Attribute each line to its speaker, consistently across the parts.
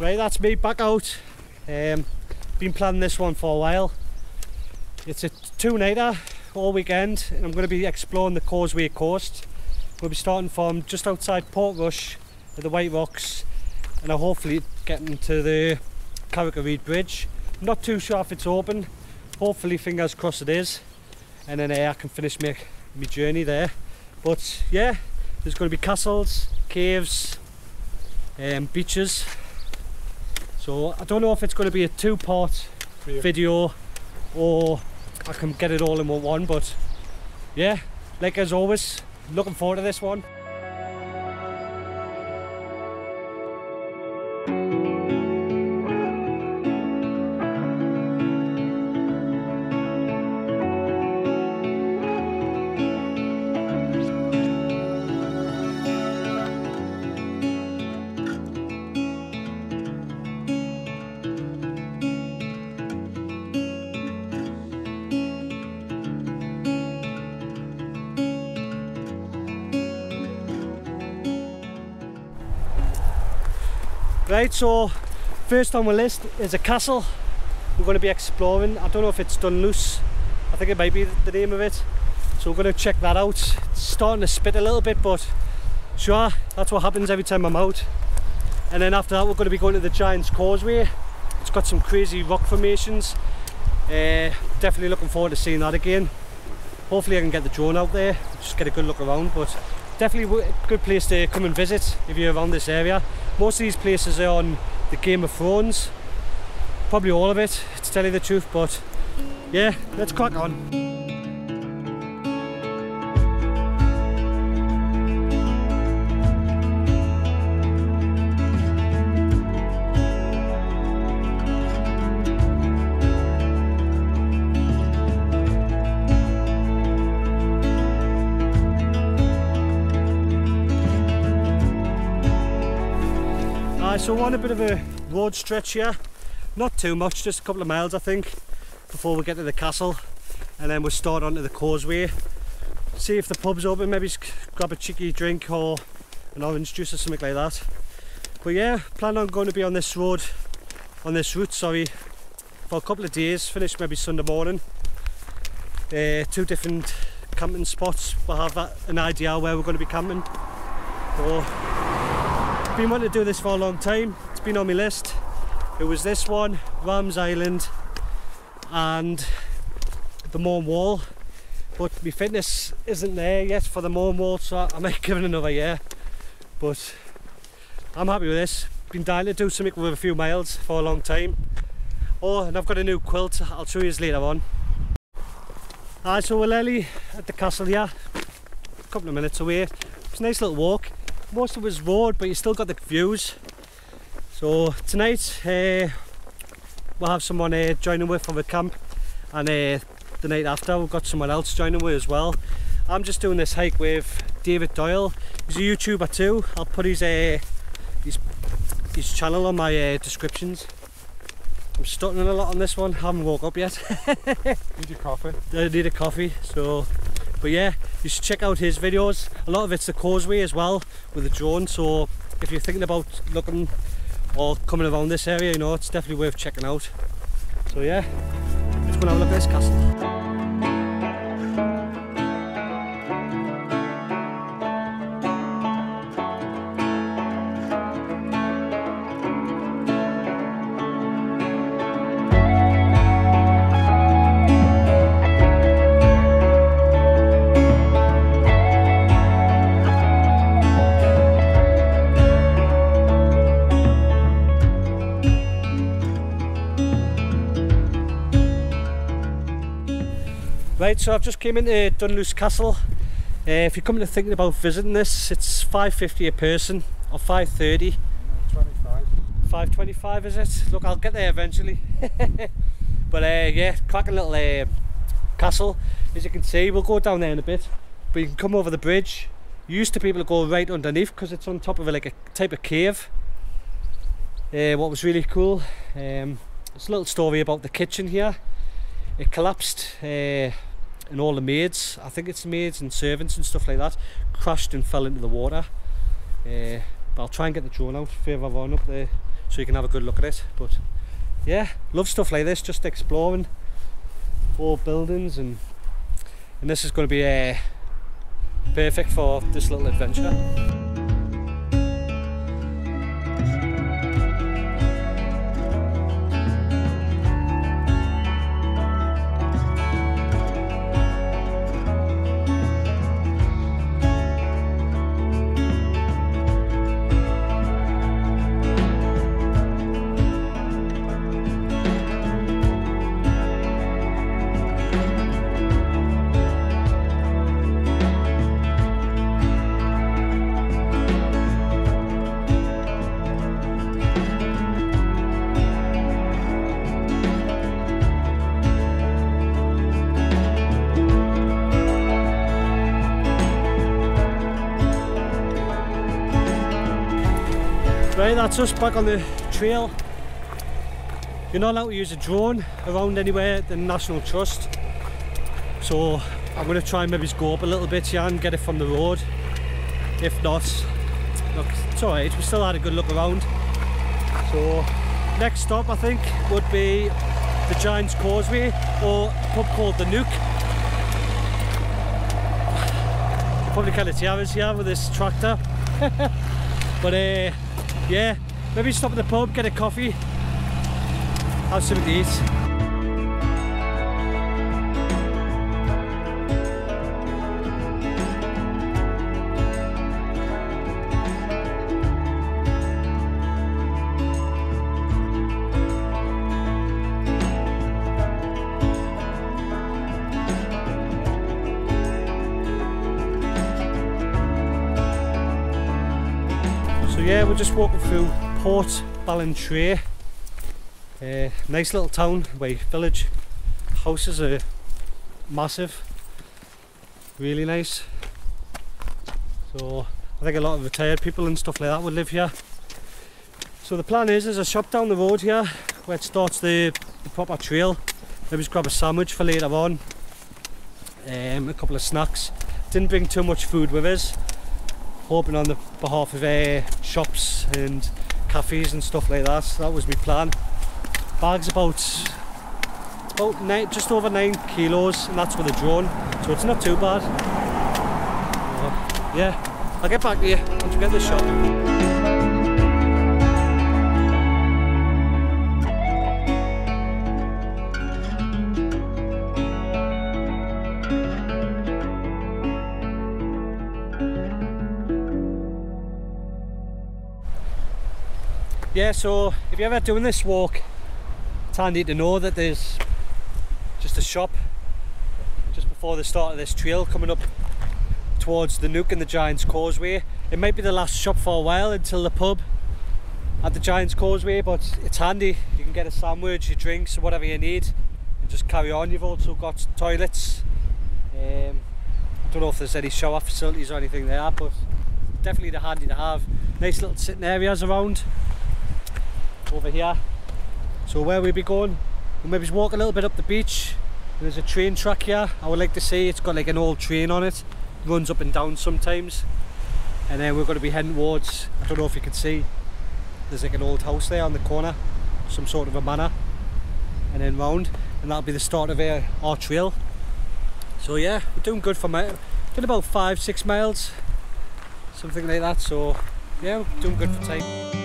Speaker 1: Right, that's me back out. Um, been planning this one for a while. It's a two-nighter all weekend and I'm going to be exploring the Causeway coast. We'll be starting from just outside Portrush at the White Rocks and I'll hopefully getting to the Carrick-a-Rede Bridge. Not too sure if it's open, hopefully fingers crossed it is and then uh, I can finish my, my journey there. But yeah, there's going to be castles, caves, um, beaches. So I don't know if it's going to be a two-part video or I can get it all in one but yeah like as always looking forward to this one so first on the list is a castle we're going to be exploring. I don't know if it's Dunluce, I think it might be the name of it. So we're going to check that out. It's starting to spit a little bit, but sure, that's what happens every time I'm out. And then after that, we're going to be going to the Giant's Causeway. It's got some crazy rock formations. Uh, definitely looking forward to seeing that again. Hopefully I can get the drone out there, just get a good look around. But definitely a good place to come and visit if you're around this area. Most of these places are on the Game of Thrones, probably all of it to tell you the truth, but yeah, let's crack on. So we're on a bit of a road stretch here. Not too much just a couple of miles I think before we get to the castle and then we'll start onto the causeway. See if the pub's open maybe grab a cheeky drink or an orange juice or something like that. But yeah plan on going to be on this road on this route sorry for a couple of days finish maybe Sunday morning. Uh, two different camping spots we'll have an idea where we're going to be camping. So been wanting to do this for a long time. It's been on my list. It was this one, Rams Island, and the Mourne Wall. But my fitness isn't there yet for the Mourne Wall, so I might give it another year. But I'm happy with this. Been dying to do something with a few miles for a long time. Oh, and I've got a new quilt. I'll show you later on. Alright, so we're early at the castle here. A couple of minutes away. It's a nice little walk most of it was road but you still got the views. So tonight uh, we'll have someone uh, joining with from the camp. And uh, the night after we've got someone else joining with as well. I'm just doing this hike with David Doyle. He's a YouTuber too. I'll put his uh, his, his channel on my uh, descriptions. I'm stuttering a lot on this one. Haven't woke up yet.
Speaker 2: Need your coffee? I
Speaker 1: need a coffee so but yeah you should check out his videos. A lot of it's the causeway as well with the drone. So if you're thinking about looking or coming around this area you know it's definitely worth checking out. So yeah let's go and have a look at this castle Right, so I've just came into Dunluce Castle. Uh, if you're coming to thinking about visiting this, it's 5.50 a person, or 5.30.
Speaker 2: 25.
Speaker 1: 5.25 is it? Look, I'll get there eventually. but uh, yeah, cracking little uh, castle. As you can see, we'll go down there in a bit. But you can come over the bridge. Used to people go right underneath because it's on top of a, like a type of cave. Uh, what was really cool, um, there's a little story about the kitchen here. It collapsed uh, and all the maids, I think it's maids and servants and stuff like that, crashed and fell into the water. Uh, but I'll try and get the drone out further on up there so you can have a good look at it. But yeah, love stuff like this, just exploring old buildings and and this is going to be uh, perfect for this little adventure. That's us back on the trail. You're not allowed to use a drone around anywhere the National Trust. So I'm going to try and maybe go up a little bit here and get it from the road. If not, look, it's alright, we still had a good look around. So next stop I think would be the Giant's Causeway or a pub called The Nook. Probably kind of tears here with this tractor. but uh, yeah, maybe stop at the pub, get a coffee, have something to eat. Just walking through Port Ballantrae. Uh, nice little town, where village. Houses are massive, really nice. So I think a lot of retired people and stuff like that would live here. So the plan is, there's a shop down the road here where it starts the, the proper trail. Maybe just grab a sandwich for later on. Um, a couple of snacks. Didn't bring too much food with us hoping on the behalf of uh, shops and cafes and stuff like that. That was my plan. Bag's about about nine, just over nine kilos, and that's with a drone, so it's not too bad. Uh, yeah, I'll get back to you once we get the shop. Yeah so if you're ever doing this walk it's handy to know that there's just a shop just before the start of this trail coming up towards the Nook and the Giant's Causeway. It might be the last shop for a while until the pub at the Giant's Causeway but it's handy. You can get a sandwich, your drinks whatever you need and just carry on. You've also got toilets. Um, I don't know if there's any shower facilities or anything there but definitely handy to have. Nice little sitting areas around over here. So where we'll be going, we'll maybe just walk a little bit up the beach. There's a train track here. I would like to say it's got like an old train on it. runs up and down sometimes. And then we're going to be heading towards, I don't know if you can see, there's like an old house there on the corner, some sort of a manor. And then round, and that'll be the start of our, our trail. So yeah, we're doing good for my, doing about five, six miles, something like that. So yeah, we're doing good for time.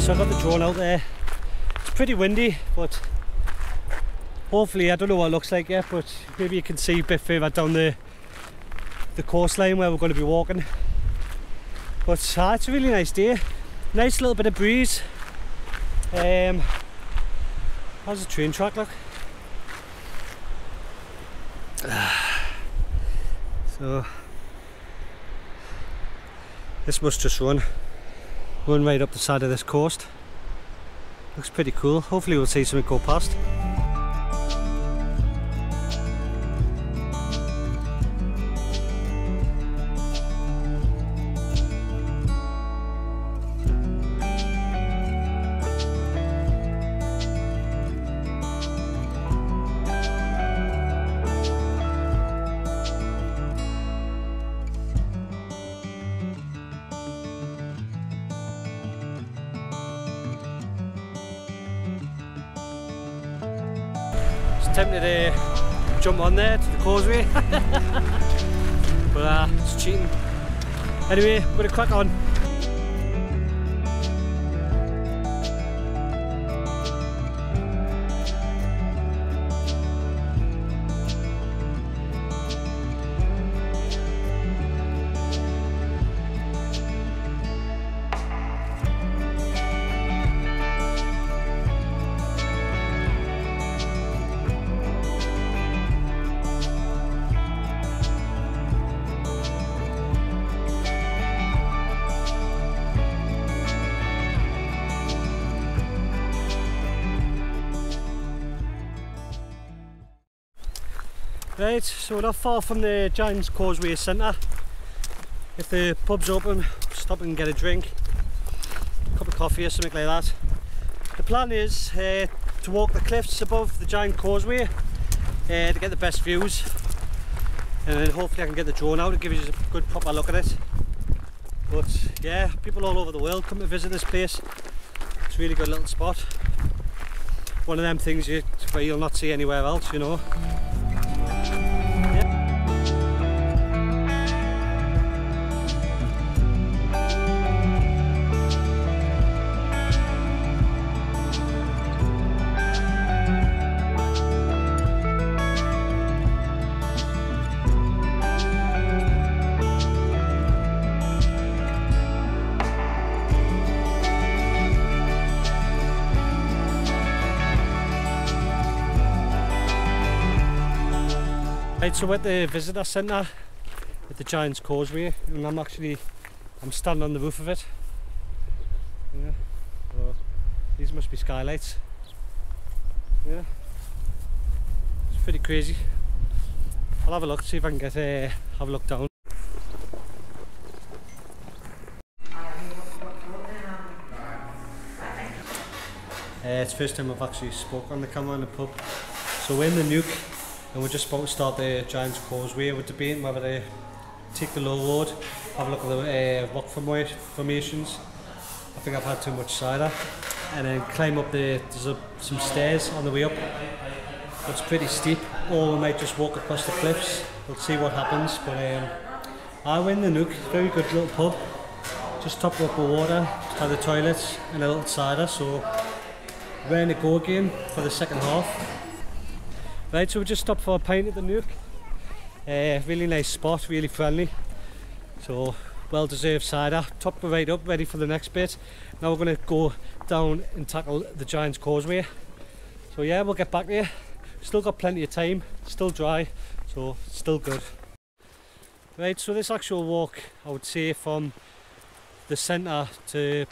Speaker 1: So I've got the drone out there. It's pretty windy, but hopefully I don't know what it looks like yet but maybe you can see a bit further down the the coastline where we're going to be walking. But uh, it's a really nice day. Nice little bit of breeze. Um, how's the train track look? So this must just run run right up the side of this coast. Looks pretty cool. Hopefully we'll see something go past tempted to jump on there to the causeway but uh, it's cheating anyway we're gonna crack on Right, so we're not far from the Giants Causeway Centre. If the pub's open, stop and get a drink, a cup of coffee or something like that. The plan is uh, to walk the cliffs above the Giant Causeway uh, to get the best views and then hopefully I can get the drone out and give you a good proper look at it. But yeah, people all over the world come to visit this place. It's a really good little spot. One of them things you, where you'll not see anywhere else, you know. Right, so at the visitor centre at the Giant's Causeway and I'm actually, I'm standing on the roof of it. Yeah, so these must be skylights. Yeah, it's pretty crazy. I'll have a look, see if I can get a, have a look down. Uh, it's first time I've actually spoke on the camera in the pub. So we're in the Nook and we're just about to start the Giant's Causeway. We're debating whether to take the low road, have a look at the uh, rock formations. I think I've had too much cider. And then climb up the, there's a, some stairs on the way up. It's pretty steep, or we might just walk across the cliffs. We'll see what happens. But um, I win the Nook, very good little pub. Just top up with water, had the toilets and a little cider. So we're in the go again for the second half. Right, so we just stopped for a pint at the Nook. Uh, really nice spot, really friendly. So well deserved cider. Top right up, ready for the next bit. Now we're going to go down and tackle the Giant's Causeway. So yeah, we'll get back there. Still got plenty of time, still dry, so still good. Right, so this actual walk, I would say from the centre to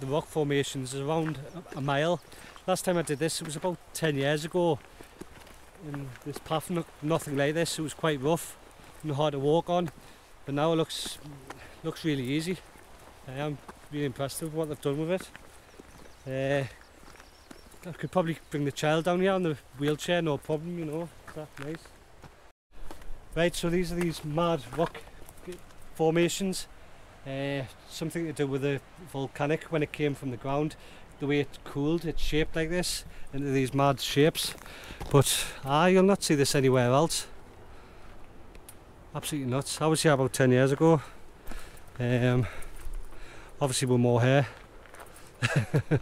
Speaker 1: the rock formations is around a mile. Last time I did this, it was about 10 years ago and this path looked nothing like this. It was quite rough and hard to walk on, but now it looks looks really easy. I am really impressed with what they've done with it. Uh, I could probably bring the child down here on the wheelchair, no problem, you know. Nice. Right, so these are these mad rock formations. Uh, something to do with the volcanic when it came from the ground the way it cooled, it's shaped like this into these mad shapes. But ah, you'll not see this anywhere else. Absolutely nuts. I was here about 10 years ago. Um, obviously with more hair.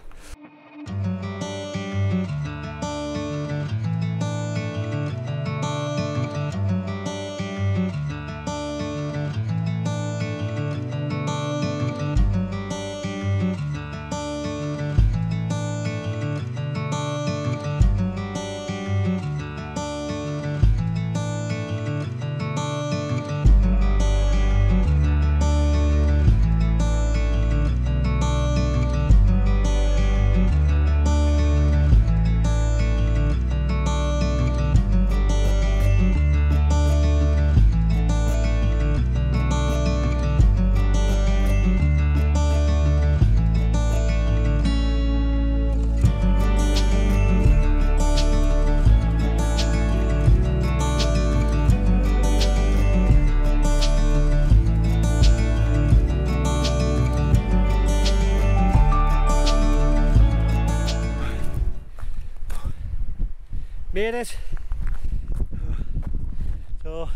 Speaker 1: it. So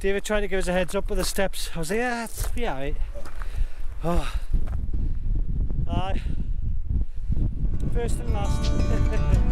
Speaker 1: David tried to give us a heads up with the steps. I was like, yeah, it's be alright. Oh. First and last.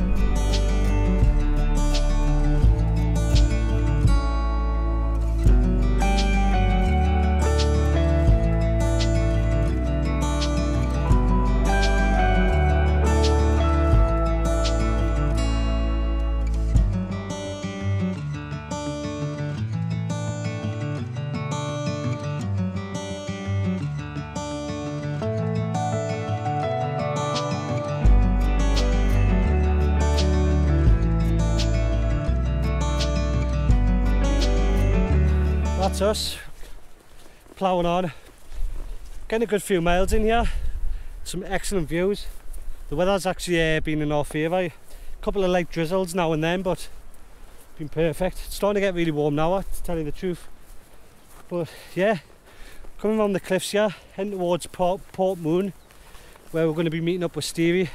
Speaker 1: us ploughing on. Getting a good few miles in here. Some excellent views. The weather's actually uh, been in our favour. A couple of light drizzles now and then but been perfect. It's starting to get really warm now to tell you the truth. But yeah coming around the cliffs here heading towards Port, Port Moon where we're going to be meeting up with Stevie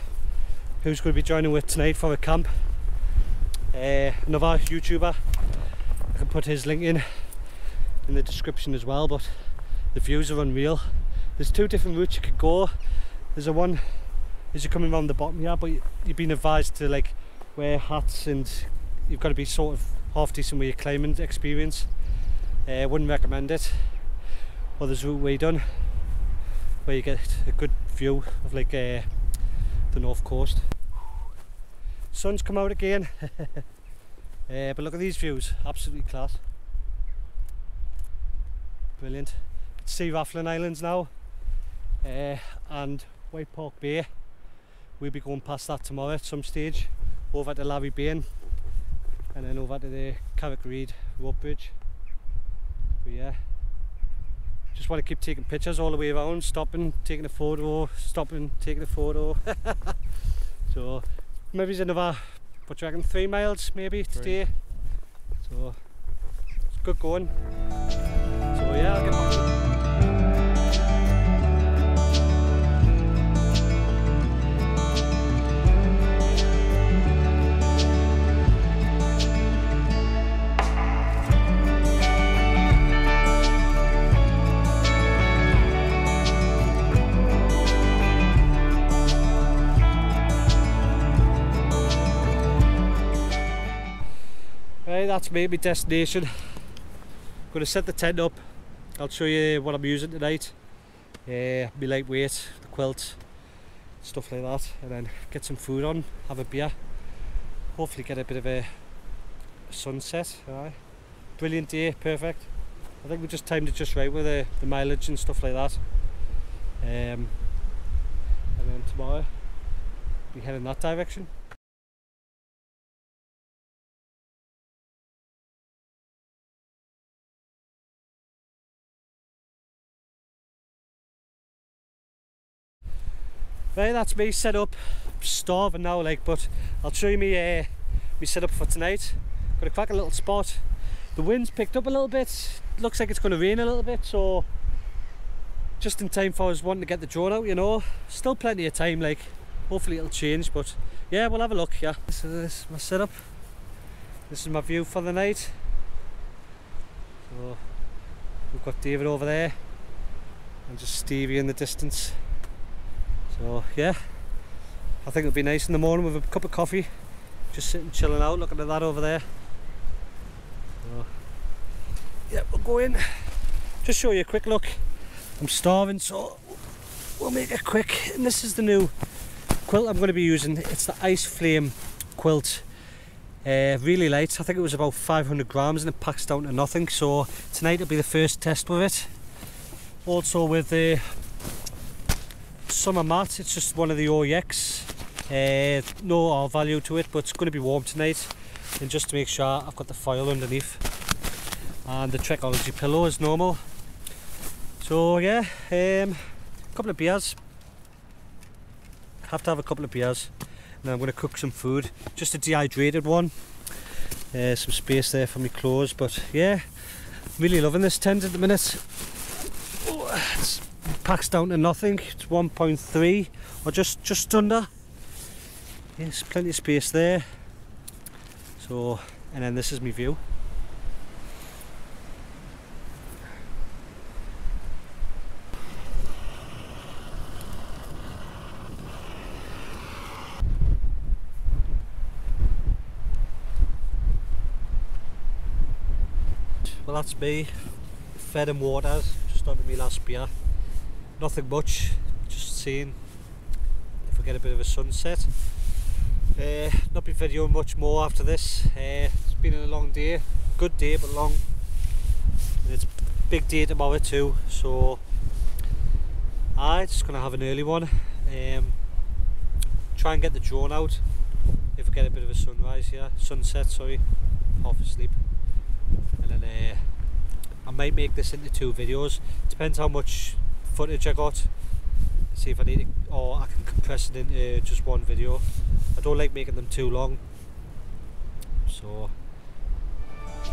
Speaker 1: who's going to be joining with tonight for a camp. Uh, another YouTuber. I can put his link in in the description as well but the views are unreal. There's two different routes you could go. There's a one as you're coming around the bottom? Here but you've been advised to like wear hats and you've got to be sort of half decent with your climbing experience. Uh, wouldn't recommend it. Or there's route we done where you get a good view of like uh, the north coast. Sun's come out again. Uh, but look at these views absolutely class brilliant. See Rathlin Islands now uh, and White Park Bay. We'll be going past that tomorrow at some stage over to Larrybane and then over to the Carrick Rede rope bridge. But yeah just want to keep taking pictures all the way around stopping taking a photo stopping taking a photo. So maybe it's another what do you reckon three miles maybe today so it's good going yeah, that's maybe destination. To set the tent up I'll show you what I'm using tonight. Uh, my lightweight, the quilt, stuff like that, and then get some food on, have a beer. Hopefully get a bit of a, sunset. Right. Brilliant day, perfect. I think we just timed it just right with the, the mileage and stuff like that. Um, and then tomorrow, we head in that direction. Right, that's me set up. I'm starving now, like, but I'll show you me uh, me set up for tonight. Got a crack a little spot. The wind's picked up a little bit. Looks like it's going to rain a little bit, so just in time for us wanting to get the drone out, you know. Still plenty of time, like. Hopefully it'll change, but yeah, we'll have a look. Yeah, this is my setup. This is my view for the night. So we've got David over there, and just Stevie in the distance. So yeah, I think it'll be nice in the morning with a cup of coffee, just sitting chilling out, looking at that over there. So, yeah, we'll go in. Just show you a quick look. I'm starving, so we'll make it quick. And this is the new quilt I'm going to be using. It's the Ice Flame quilt. Uh, really light. I think it was about 500 grams and it packs down to nothing. So tonight will be the first test with it. Also with the summer mat it's just one of the OEX uh, no value to it but it's going to be warm tonight. And just to make sure I've got the foil underneath. And the Trekology pillow is normal. So yeah um, a couple of beers. Have to have a couple of beers. And I'm going to cook some food. Just a dehydrated one. Uh, some space there for my clothes but yeah really loving this tent at the minute. Oh, packs down to nothing it's 1.3 or just just under 1.3 Yes, plenty of space there. So, and then this is my view. Well that's me, fed and watered, just under my last beer. Nothing much, just seeing if we get a bit of a sunset. Uh, not been videoing much more after this. Uh, it's been a long day, good day but long. And it's big day tomorrow too, so I'm just gonna have an early one. Um, try and get the drone out if we get a bit of a sunrise here, sunset. Sorry, half asleep and then uh, I might make this into two videos depends how much footage I got. See if I need it or I can compress it into just one video. I don't like making them too long. So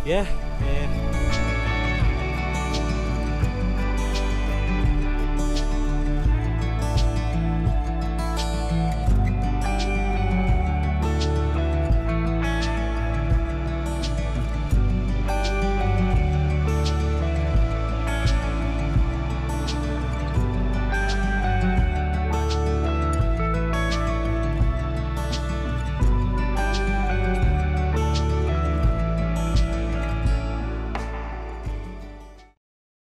Speaker 1: yeah um,